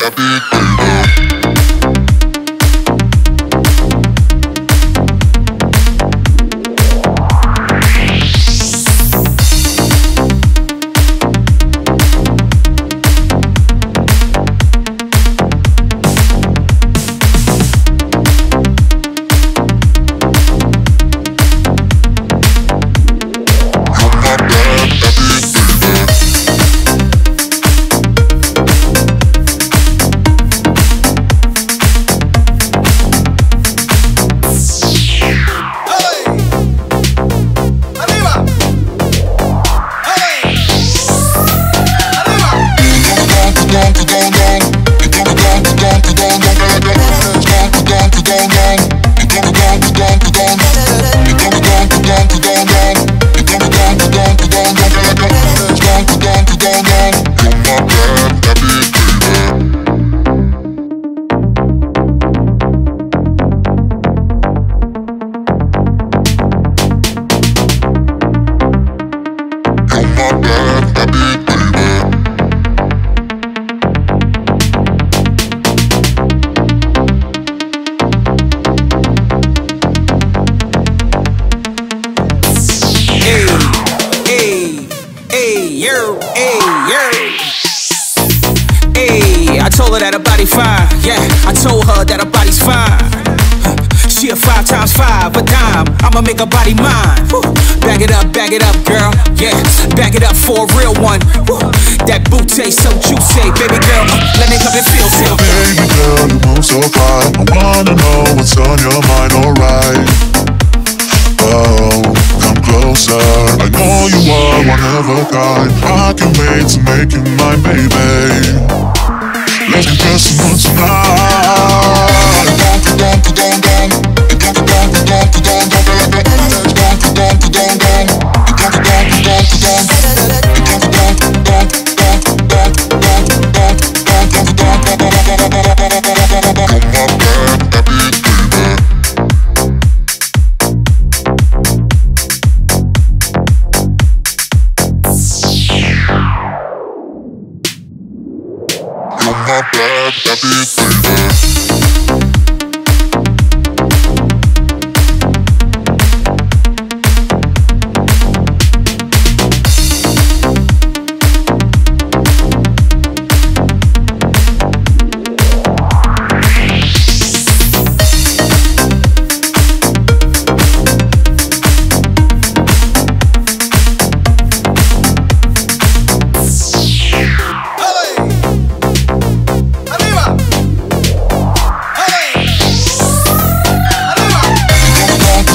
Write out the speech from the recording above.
that yo, hey, I told her that her body fine. Yeah, I told her that her body's fine. She a five times five, a dime. I'ma make her body mine. Woo. Back it up, back it up, girl. Yeah, back it up for a real one. Woo. That booty so juicy, baby girl. uh, let me come and feel it. Baby girl, you move so fine. I wanna know what's on your mind, alright. Oh, come closer. I know you are one of a kind. I can wait to make you mine, baby. Let's get personal tonight. blood, blood, bad, blood, blood, blood, blood,